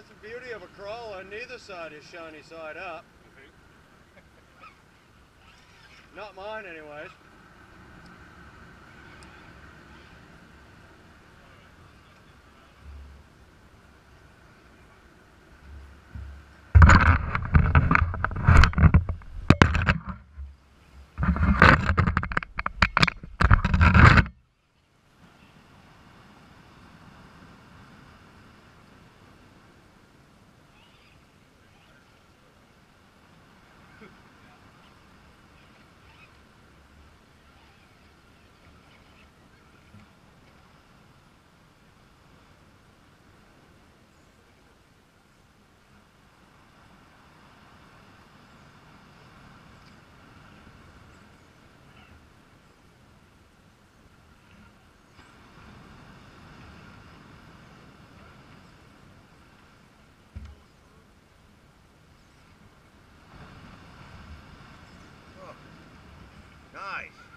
That's the beauty of a crawler. Neither side is shiny side up. Not mine, anyways. life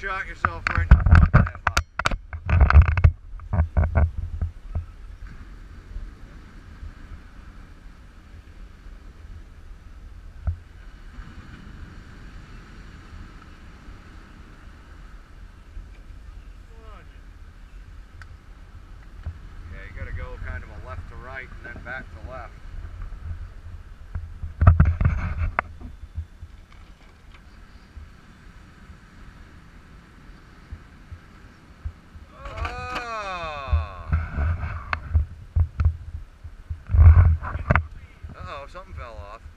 shot yourself right now. something fell off.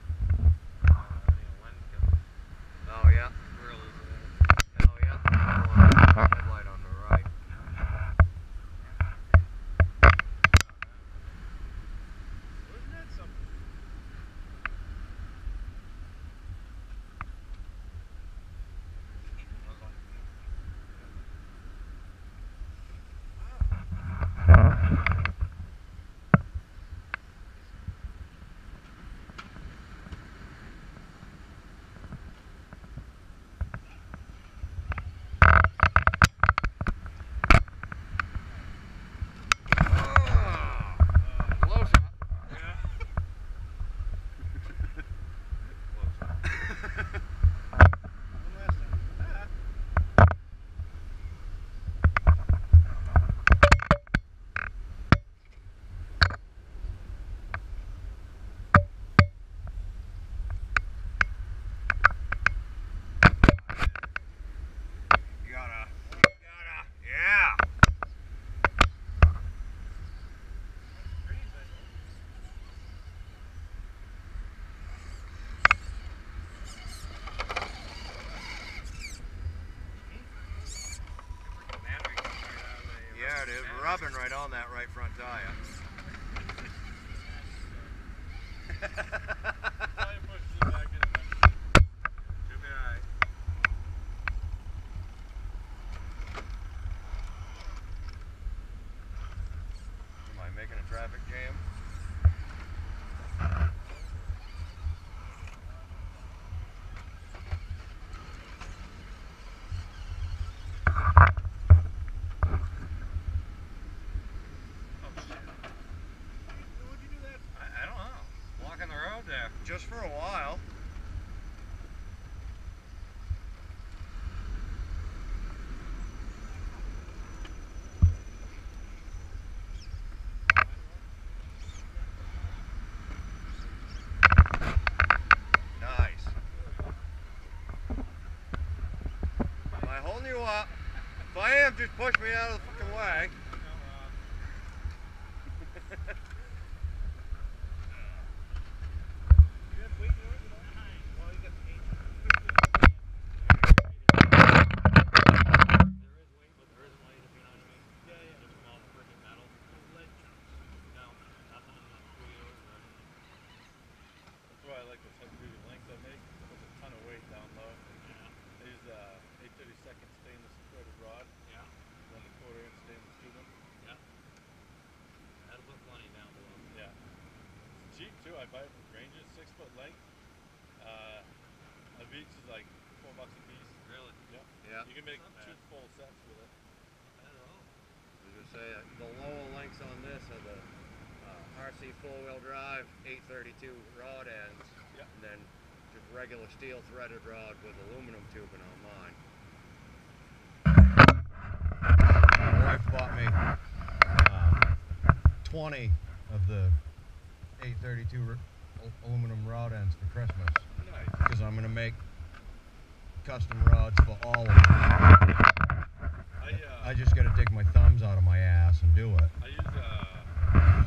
it is. Rubbing right on that right front tire. Just for a while. Nice. Holding you up? If I am, just push me out of the fucking way. That's why I like this heavy duty length I make. There's a ton of weight down low. I use uh, 832nd stainless threaded rod. Yeah. Run the quarter inch stainless tubing. That'll put plenty down below. Yeah. It's cheap too. I buy it from Grainger's, six foot length. Uh, a beach is like four bucks a piece. Really? Yep. Yeah. You can make Not two bad. full sets with it. Not bad at all. I was gonna say uh, the lower lengths on this are the uh, RC four-wheel drive 832 rod ends, Yep. and then just regular steel threaded rod with aluminum tubing on mine. My wife bought me uh, 20 of the 832 aluminum rod ends for Christmas Nice. because I'm gonna make custom rods for all of them. I uh, I just gotta dig my thumbs out of my ass and do it. I use uh, Revo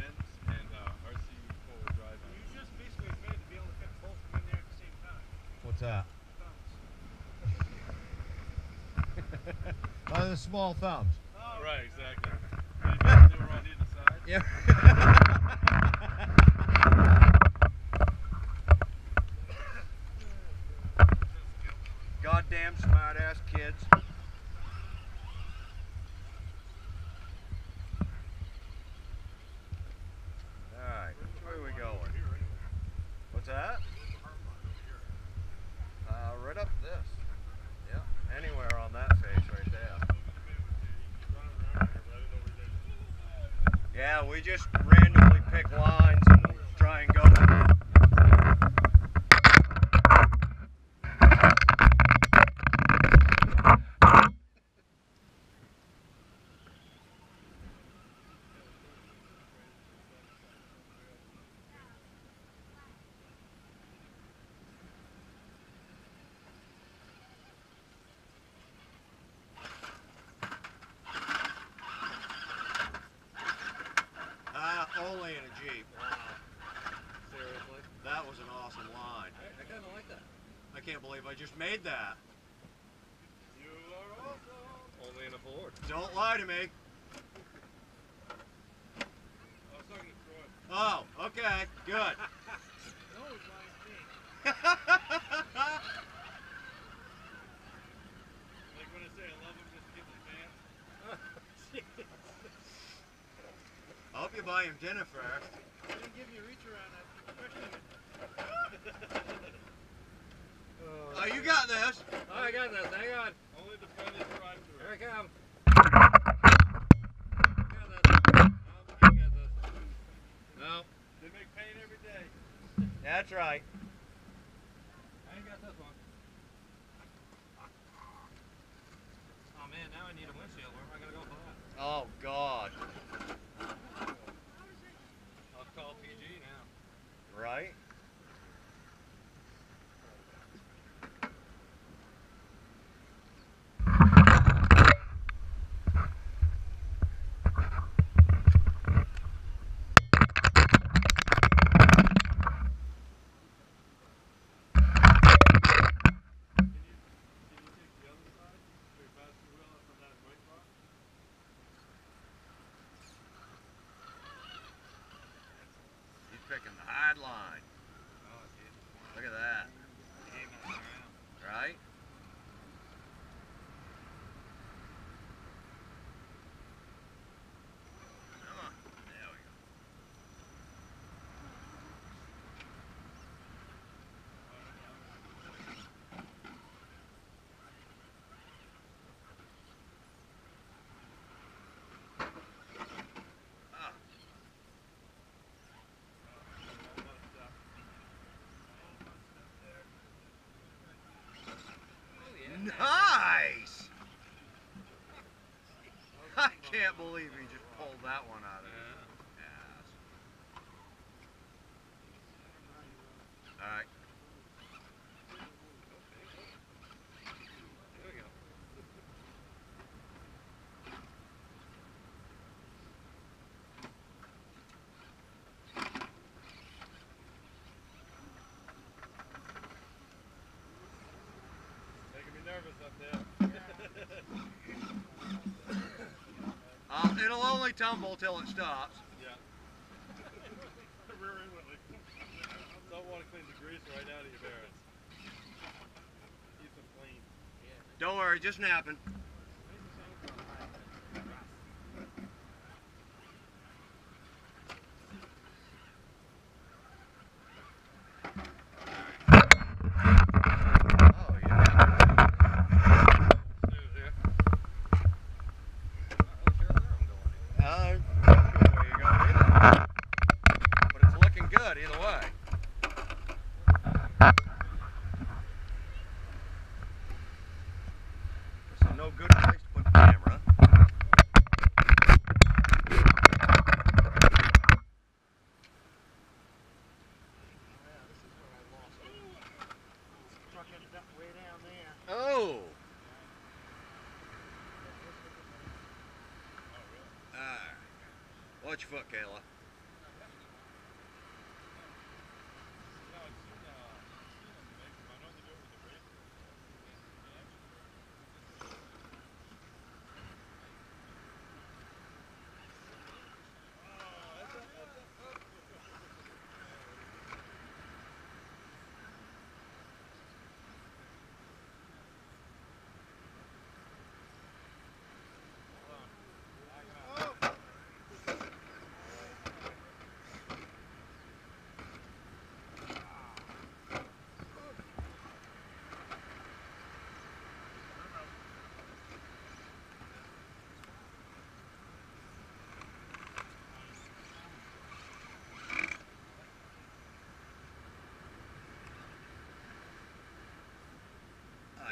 ends and uh, RC four wheel drive You just basically made to be able to fit both of them in there at the same time. What's that? Thumbs. Oh, the small thumbs. Oh, Right, exactly. You guys on either side. Yeah. Goddamn smart ass kids. Alright, where are we going? What's that? Uh, right up this. Yeah, anywhere on that face right there. Yeah, we just randomly pick lines and try and go. Uh, only in a Jeep. Seriously? That was an awesome line. I, I kind of like that. I can't believe I just made that. You are awesome. Only in a Ford. Don't lie to me. I was talking to Troy. Oh, okay, good. No, it's lying to me. Like when I say I love him, just give him pants. I hope you buy him dinner first. I didn't give you a reach around that question. Oh, you got this. Oh, I got this. Hang on. Only the friendly drive through. Here I come. I got this. I got this. No, They make paint every day. That's right. I ain't got this one. Oh man, now I need a windshield. Where am I gonna go for that? Oh God. I'll call PG now. Right? can't believe he just pulled that one out. it'll only tumble till it stops. Yeah. Rear end Don't want to clean the grease right out of your bearings. Keep them clean. Don't worry, just napping. large foot, Kayla.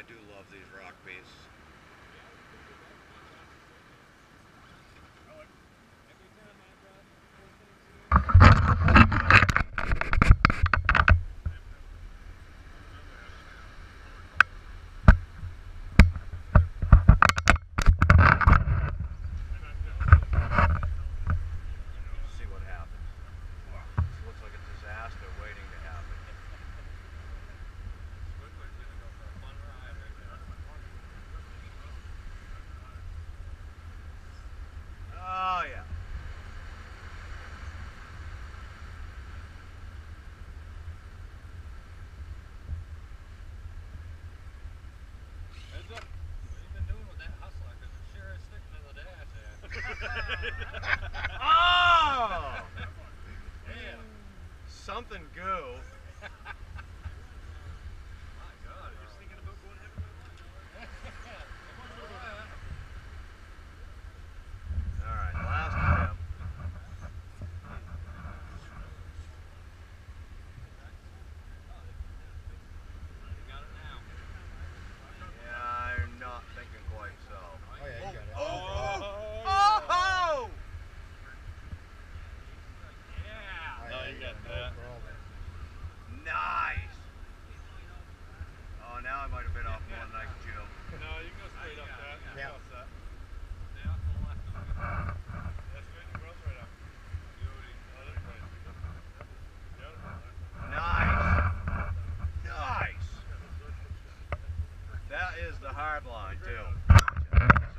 I do love these rock beasts. oh! Damn. Something go. hard line, too.